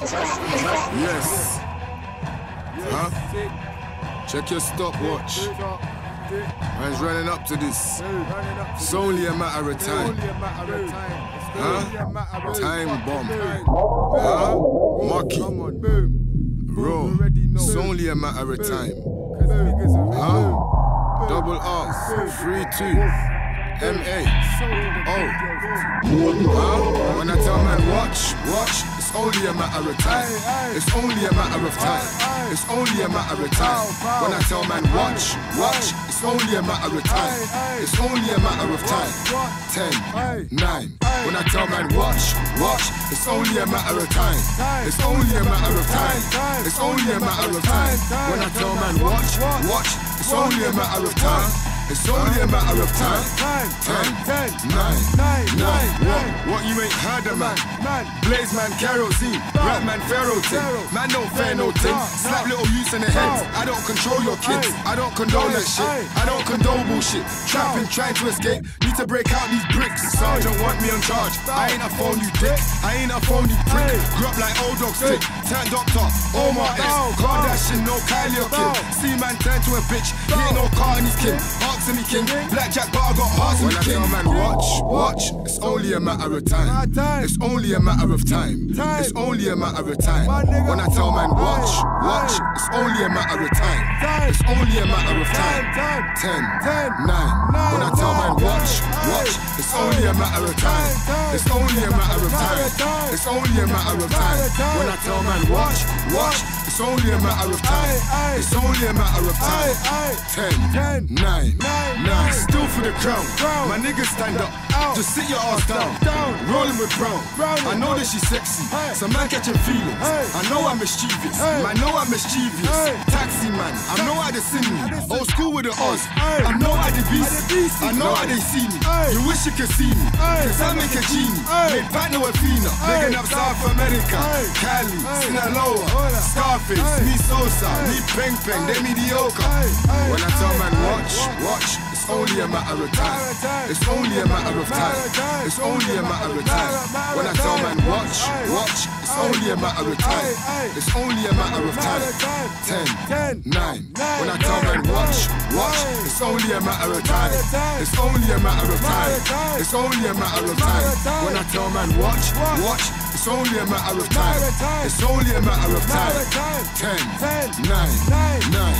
Yes. Huh? Check your stopwatch. Man's running up to this. It's only a matter of time. Huh? Time bomb. Huh? Mucky. Raw. It's only a matter of time. Huh? Double R. Three two. M-A. Oh. Huh? When I tell man watch, watch, it's only a matter of time. It's only a matter of time. It's only a matter of time. When I tell man watch, watch, it's only a matter of time. It's only a matter of time. Ten, nine. When I tell man watch, watch, it's only a matter of time. It's only a matter of time. It's only a matter of time. When I tell man watch, watch, it's only a matter of time. It's only a matter of time. Ten, ten, nine, nine, nine. What, what you ain't heard of, man? Man, Blaze man, kerosene. Rap man, pharaoh ting. Man don't fair no ting. Slap little youths in the heads. I don't control your kids. I don't condone that shit. I don't condone bullshit. Trapping, trying to escape. Need to break out these bricks. Sergeant want me on charge. I ain't a phone you dick. I ain't a phone you prick. Grew up like old dog stick. Turn doctor. Omar X. Kardashian, no Kylie or Kim. See man turn to a bitch. He ain't no car in his kid hearts in me, king. Blackjack, but I got hearts in me, king. When I tell man, watch, watch, it's only a matter of time. It's only a matter of time. It's only a matter of time. When I tell man, watch, watch, it's only a matter of time. It's only a matter of time. Ten, nine. It's only a matter of time. It's only a matter of time. It's only a matter of time. When I tell man, watch, watch, it's only a matter of time. It's only a matter of time. Ten, nine. Nah, still for the crown. My niggas stand up. Just sit your ass down. Rolling with brown. I know that she's sexy. Some man catching feelings. I know I'm mischievous. I know I'm mischievous. Taxi man. I know how they see me. Old school with the Oz. I know how they beast. I know how they see me. You wish you could see me. Cause I make a genie. Made partner with Fina. Bigging up South America. Cali. Sinaloa. Scarface. Me Sosa. Me Peng Peng. They mediocre. When I tell man watch, watch watch, it's only a matter of time. It's only a matter of time. It's only a matter of time. When I tell man watch, watch, it's only a matter of time. It's only a matter of time. Ten, nine. When I tell man watch, watch, it's only a matter of time. It's only a matter of time. It's only a matter of time. When I tell man watch, watch, it's only a matter of time. It's only a matter of time. Ten, nine, nine.